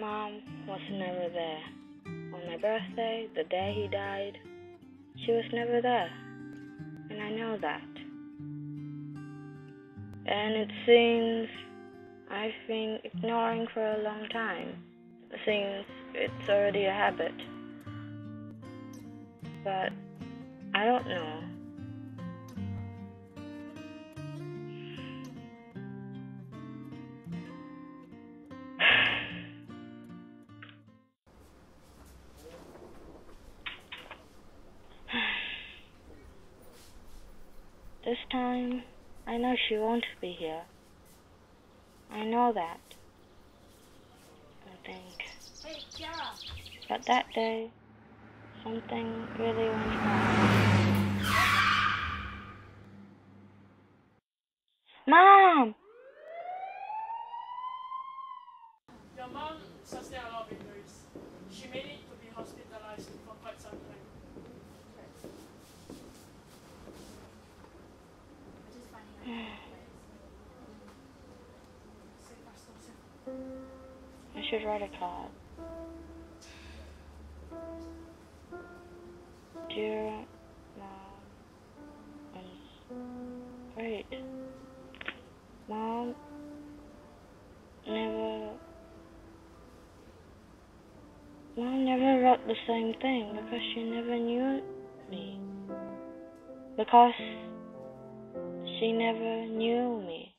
Mom was never there. On my birthday, the day he died, she was never there. And I know that. And it seems I've been ignoring for a long time, since it's already a habit. But I don't know. This time, I know she won't be here. I know that. I think. Hey. But that day, something really went wrong. Mom! Your mom. Should write a card. Dear Mom, wait, Mom never, Mom never wrote the same thing because she never knew me. Because she never knew me.